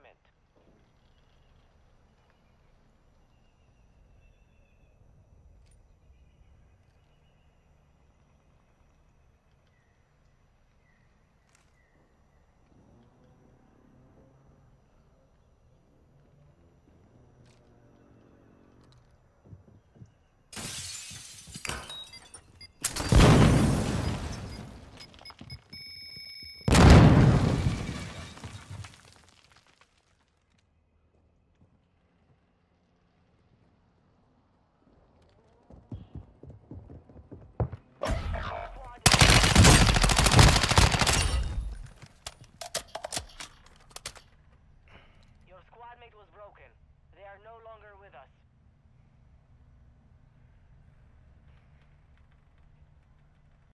assignment was broken. They are no longer with us.